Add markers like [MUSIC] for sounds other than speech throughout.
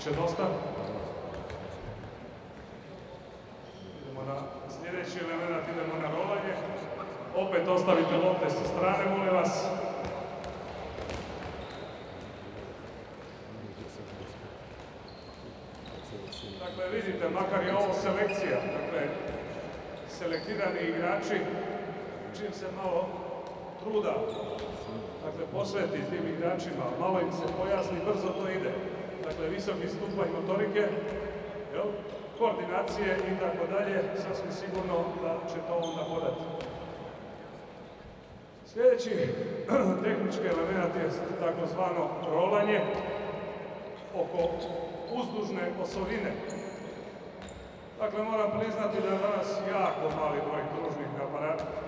Biće dosta. Idemo na sljedeći element, idemo na rolanje. Opet ostavite lopte sa strane, molim vas. Dakle, vidite, makar je ovo selekcija, dakle, selektirani igrači, čim se malo truda, dakle, posveti tim igračima, malo im se pojasni, brzo to ide. Dakle, visoki stupanj motorike, jel? koordinacije i tako dalje, sasvim sigurno da će to onda hodati. Sljedeći [CLEARS THROAT] tehnički element je takozvano rolanje oko uzdužne osovine. Dakle, moram priznati da je danas jako mali broj kružnih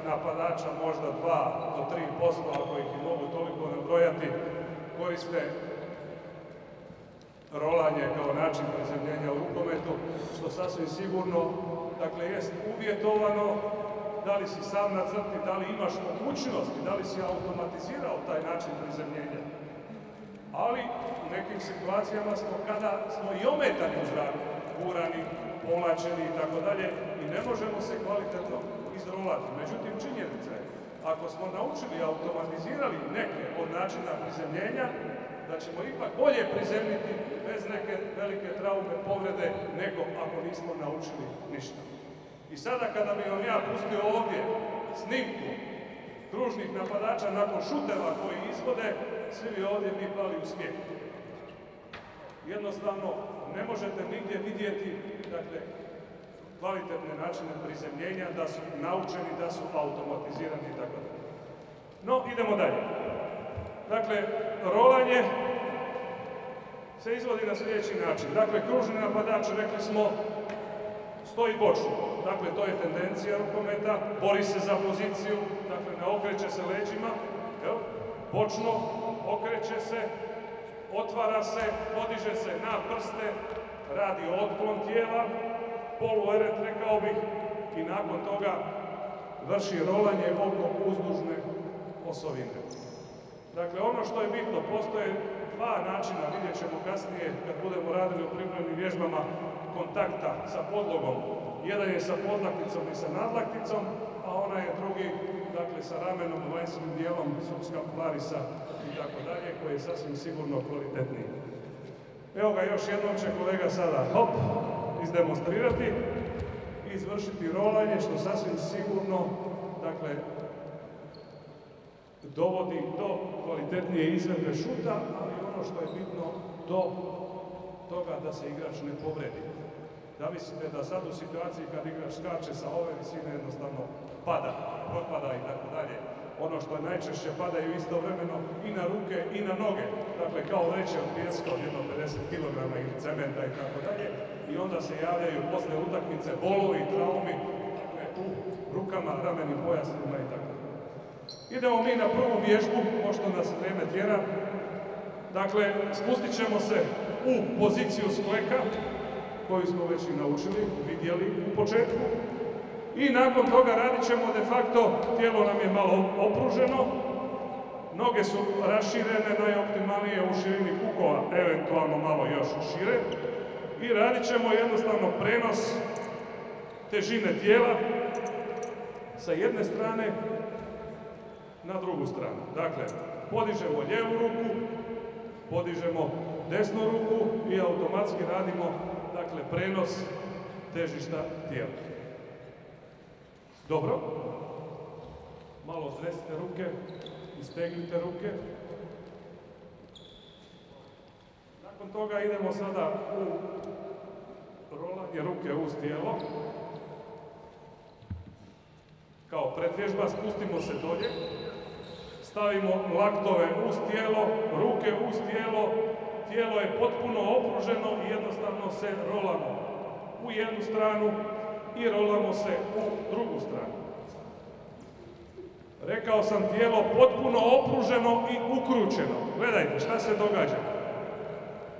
napadača, možda 2 do 3%, ako ih i mogu toliko nabrojati, koriste rolanje kao način prezemljenja u rukometu, što sasvim sigurno, dakle, jest uvjetovano da li si sam na crti, da li imaš mogućnosti, da li si automatizirao taj način prizemljenja. Ali u nekim situacijama smo kada smo i ometani u zraku, gurani, povlačeni i i ne možemo se kvalitetno izrolati. Međutim, činjenica je, ako smo naučili automatizirali neke od načina prizemljenja, da ćemo ipak bolje prizemljiti bez neke velike traume, povrede, nego ako nismo naučili ništa. I sada kada bi vam ja pustio ovdje snimku kružnih napadača nakon šuteva koji izvode, svi bi ovdje bi pali u smijeh. Jednostavno, ne možete nigdje vidjeti dakle, kvalitetne načine prizemljenja, da su naučeni, da su automatizirani i tako dalje. No, idemo dalje. Dakle, rolanje se izvodi na sljedeći način. Dakle, kružni napadač, rekli smo, stoji bočno. Dakle, to je tendencija rukometa, bori se za poziciju, dakle, ne okreće se leđima, jel? bočno, okreće se, otvara se, podiže se na prste, radi otklon tijela, polueret, rekao bih, i nakon toga vrši rolanje oko uzdužne osovine. Dakle, ono što je bitno, postoje dva načina, vidjet ćemo kasnije kad budemo radili u pripremnim vježbama, kontakta sa podlogom. Jedan je sa podlakticom i sa nadlakticom, a onaj je drugi, dakle, sa ramenom, vanjskim dijelom, subscapularis'a i tako dalje, koji je sasvim sigurno kvalitetniji. Evo ga, još jednom će kolega sada, hop, izdemonstrirati i izvršiti rolanje, što sasvim sigurno, dakle, dovodi do kvalitetnije izvedbe šuta, ali ono što je bitno, do toga da se igrač ne povredi. Da mislite da sad u situaciji kad igrač skače sa ove visine jednostavno pada, propada i tako dalje. Ono što najčešće padaju istovremeno i na ruke i na noge. Dakle, kao veće od pijeska od 50 kg ili cementa i tako dalje. I onda se javljaju posle utakmice bolovi, traumi dakle, u rukama, ramenim pojasnima i tako Idemo mi na prvu vježbu, pošto nas vrijeme tjera. Dakle, spustit ćemo se u poziciju skleka, koju smo već i naučili, vidjeli u početku. I nakon toga radit ćemo de facto, tijelo nam je malo opruženo, noge su raširene, najoptimalnije u širini kukova, eventualno malo još šire. I radit ćemo jednostavno prenos težine tijela sa jedne strane na drugu stranu. Dakle, podižemo lijevu ruku, podižemo desnu ruku i automatski radimo dakle, prenos težišta tijela. Dobro. Malo tresite ruke, istegnite ruke. Nakon toga idemo sada u rolanje ruke uz tijelo. Kao pretvježba spustimo se dolje stavimo laktove uz tijelo, ruke uz tijelo, tijelo je potpuno opruženo i jednostavno se rolamo u jednu stranu i rolamo se u drugu stranu. Rekao sam tijelo potpuno opruženo i ukručeno. Gledajte šta se događa.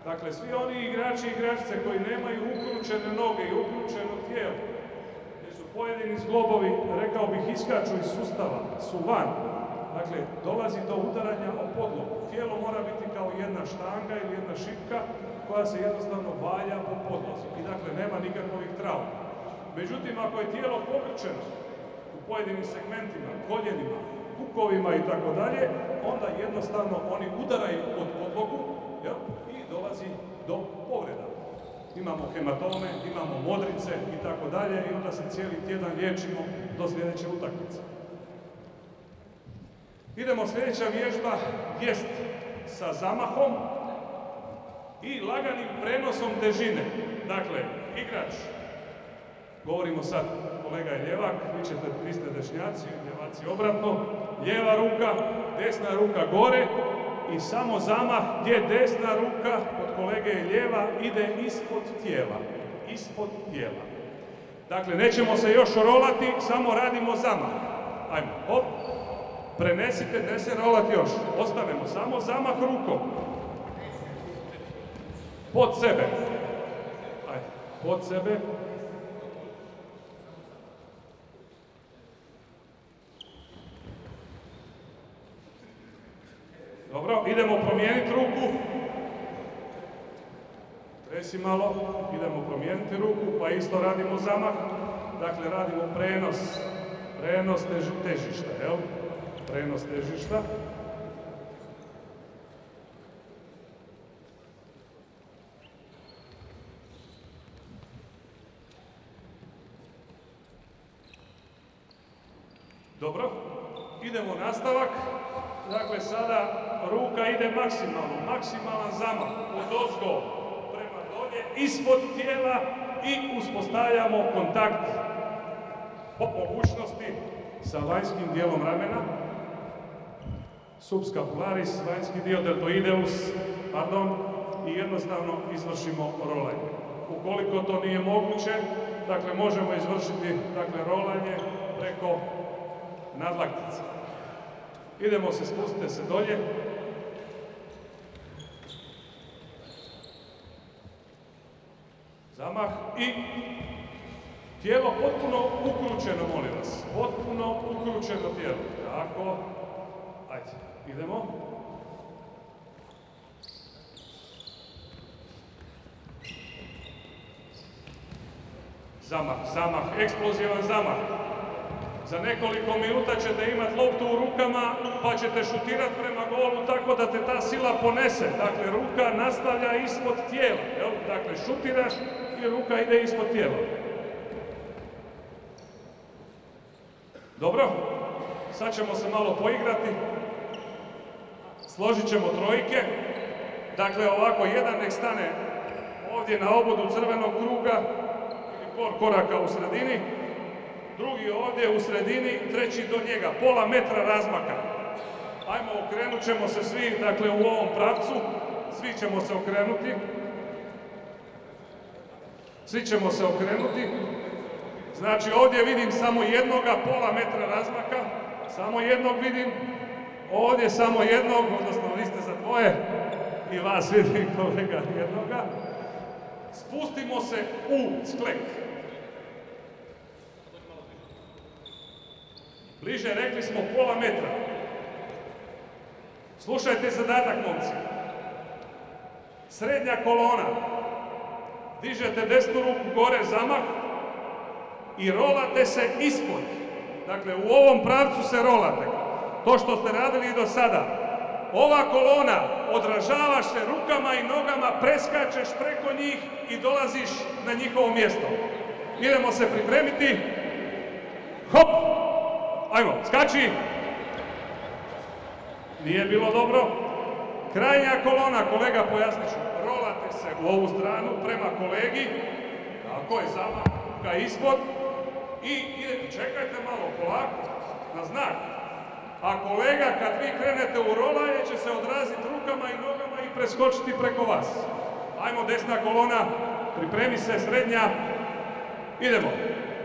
Dakle, svi oni igrači i igračice koji nemaju ukručene noge i ukručeno tijelo, gdje su pojedini zglobovi, rekao bih, iskaču iz sustava, su van, Dakle, dolazi do udaranja o podlogu. Tijelo mora biti kao jedna štanga ili jedna šipka koja se jednostavno valja po podlozi. I dakle, nema nikakvih trauma. Međutim, ako je tijelo pokrčeno u pojedinim segmentima, koljenima, kukovima i tako dalje, onda jednostavno oni udaraju od podlogu jel? i dolazi do povreda. Imamo hematome, imamo modrice i tako dalje i onda se cijeli tjedan liječimo do sljedeće utakmice. Idemo sljedeća vježba jest sa zamahom i laganim prenosom težine. Dakle, igrač, govorimo sad, kolega je ljevak, vi ćete, vi ste dešnjaci, ljevaci obratno, lijeva ruka, desna ruka gore i samo zamah gdje desna ruka od kolege je lijeva ide ispod tijela. Ispod tijela. Dakle, nećemo se još rolati, samo radimo zamah. Ajmo, hop, prenesite, ne se rolati još. Ostanemo, samo zamah rukom. Pod sebe. Ajde, pod sebe. Dobro, idemo promijeniti ruku. Tresi malo, idemo promijeniti ruku, pa isto radimo zamah. Dakle, radimo prenos, prenos težišta, jel? Prenos težišta. Dobro, idemo nastavak. Dakle, sada ruka ide maksimalno, maksimalan zamah od ozgo prema dolje, ispod tijela i uspostavljamo kontakt po mogućnosti sa vanjskim dijelom ramena. Subscapularis, vanjski dio deltoideus, pardon, i jednostavno izvršimo rolanje. Ukoliko to nije moguće, dakle možemo izvršiti dakle, rolanje preko nadlaktice. Idemo se, spustite se dolje. Zamah i tijelo potpuno uključeno, molim vas. Potpuno uključeno tijelo. Tako. Ajde, idemo. Zamah, zamah, eksplozivan zamah. Za nekoliko minuta ćete imati loptu u rukama pa ćete šutirati prema golu tako da te ta sila ponese. Dakle, ruka nastavlja ispod tijela. Jel? Dakle, šutiraš i ruka ide ispod tijela. Dobro, sad ćemo se malo poigrati. Složit ćemo trojke. Dakle, ovako, jedan nek stane ovdje na obodu crvenog kruga ili por koraka u sredini drugi ovdje u sredini, treći do njega, pola metra razmaka. Ajmo, okrenut ćemo se svi, dakle u ovom pravcu, svi ćemo se okrenuti. Svi ćemo se okrenuti. Znači ovdje vidim samo jednoga, pola metra razmaka, samo jednog vidim, ovdje samo jednog, odnosno vi ste za dvoje i vas vidim [LAUGHS] kolega jednoga. Spustimo se u sklek. Bliže rekli smo pola metra. Slušajte zadatak, momci. Srednja kolona. Dižete desnu ruku gore zamah i rolate se ispod. Dakle, u ovom pravcu se rolate. To što ste radili i do sada. Ova kolona odražavaš se rukama i nogama, preskačeš preko njih i dolaziš na njihovo mjesto. Idemo se pripremiti. Hop! Ajmo, skači. Nije bilo dobro. Krajnja kolona, kolega pojasnit ću. Rolate se u ovu stranu prema kolegi. Tako je, sama ispod. I čekajte malo, polako, na znak. A kolega, kad vi krenete u rolanje, će se odraziti rukama i nogama i preskočiti preko vas. Ajmo, desna kolona, pripremi se, srednja. Idemo.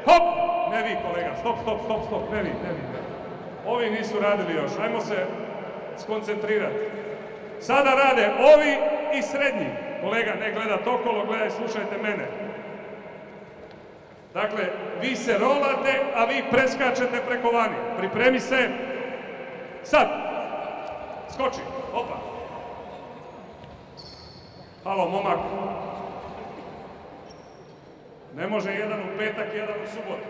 Hop! Ne vi kolega, stop, stop, stop, stop, ne vi, ne vi. Ovi nisu radili još, ajmo se skoncentrirati. Sada rade ovi i srednji. Kolega, ne gledat okolo, gledaj, slušajte mene. Dakle, vi se rolate, a vi preskačete preko vani. Pripremi se. Sad. Skoči. Opa. Halo, momak. Ne može jedan u petak, jedan u subotu.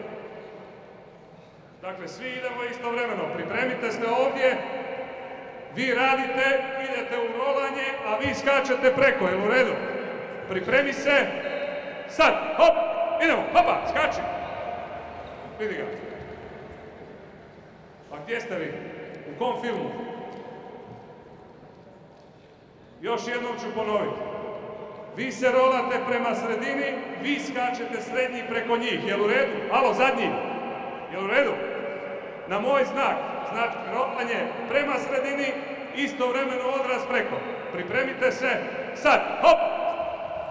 Dakle, svi idemo istovremeno. Pripremite se ovdje. Vi radite, idete u rolanje, a vi skačete preko. Jel u redu? Pripremi se. Sad. Hop. Idemo. Hopa. Skači. Vidi ga. A gdje ste vi? Kom filmu? Još jednom ću ponoviti. Vi se rolate prema sredini, vi skačete srednji preko njih. Jel u redu? Alo, zadnji. Jel u redu? Na moj znak. Znači, rolanje prema sredini, istovremeno odraz preko. Pripremite se. Sad. Hop!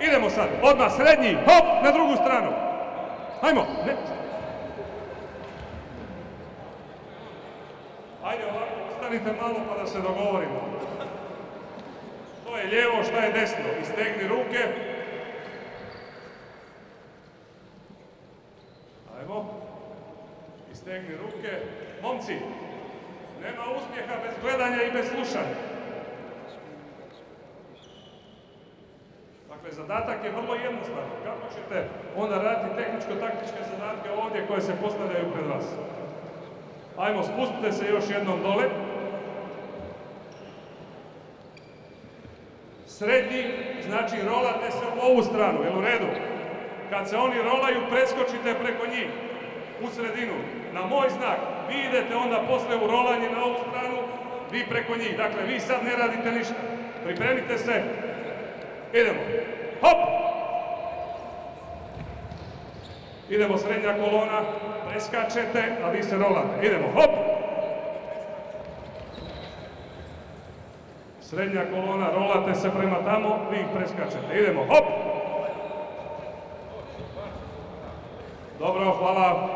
Idemo sad. Odmah srednji. Hop! Na drugu stranu. Hajmo. Ne. Ajde ostanite malo pa da se dogovorimo. Što je lijevo, šta je desno. Istegni ruke. Ajmo. Istegni ruke. Momci, nema uspjeha bez gledanja i bez slušanja. Dakle, zadatak je vrlo jednostavan. Kako ćete onda raditi tehničko-taktičke zadatke ovdje koje se postavljaju pred vas? Ajmo, spustite se još jednom dole. Srednji, znači rolate se u ovu stranu, jel u redu? Kad se oni rolaju, preskočite preko njih u sredinu. Na moj znak, vi idete onda posle u rolanje na ovu stranu, vi preko njih. Dakle, vi sad ne radite ništa. Pripremite se. Idemo. Hop! Idemo srednja kolona, preskačete, a vi se rolate. Idemo, hop! Srednja kolona, rolate se prema tamo, vi ih preskačete. Idemo, hop! Dobro, hvala.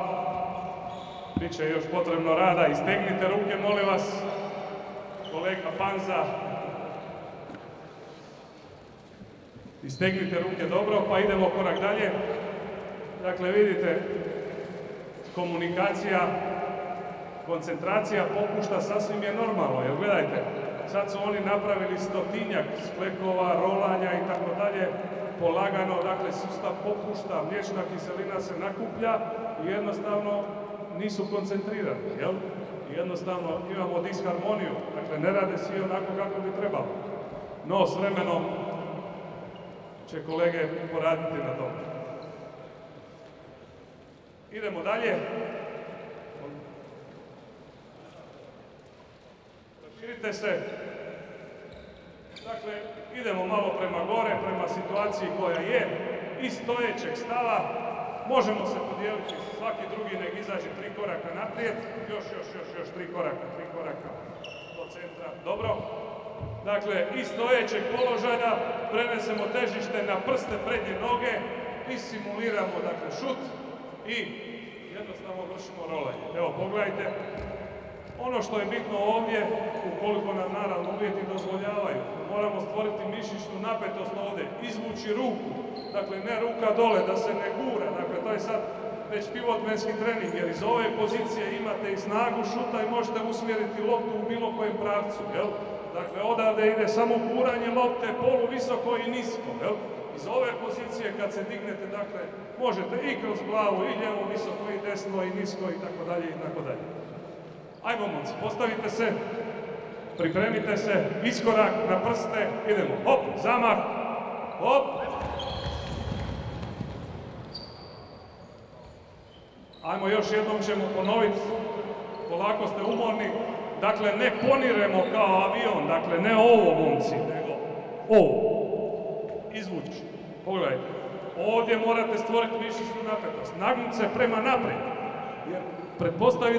Biće još potrebno rada. Istegnite ruke, molim vas. Kolega Panza. Istegnite ruke dobro, pa idemo korak dalje. Dakle, vidite, komunikacija, koncentracija popušta sasvim je normalno, jer gledajte, sad su oni napravili stotinjak sklekova, rolanja i tako dalje, polagano, dakle, sustav popušta, mliječna kiselina se nakuplja i jednostavno nisu koncentrirani, jel? Jednostavno imamo disharmoniju, dakle, ne rade svi onako kako bi trebalo. No, s vremenom će kolege poraditi na tome. Idemo dalje. Širite se. Dakle, idemo malo prema gore, prema situaciji koja je iz stojećeg stava. Možemo se podijeliti svaki drugi nek izađe tri koraka naprijed. Još, još, još, još tri koraka, tri koraka do centra. Dobro. Dakle, iz stojećeg položaja prenesemo težište na prste prednje noge i simuliramo, dakle, šut i jednostavno vršimo rolanje. Evo, pogledajte. Ono što je bitno ovdje, ukoliko nam naravno uvjeti dozvoljavaju, moramo stvoriti mišićnu napetost ovdje, izvući ruku, dakle ne ruka dole, da se ne gura, dakle to je sad već pivotmenski trening, jer iz ove pozicije imate i snagu šuta i možete usmjeriti loptu u bilo kojem pravcu, jel? Dakle, odavde ide samo guranje lopte, polu visoko i nisko, jel? Iz ove pozicije kad se dignete, dakle, možete i kroz glavu, i lijevo, visoko, i desno, i nisko, i tako dalje, i tako dalje. Ajmo, momci, postavite se, pripremite se, iskorak na prste, idemo, hop, zamah, hop. Ajmo, još jednom ćemo ponoviti, polako ste umorni, dakle, ne poniremo kao avion, dakle, ne ovo, momci, nego ovo. Izvući, pogledajte, ovdje morate stvoriti mišićnu napetost, nagnut se prema naprijed, jer pretpostavi da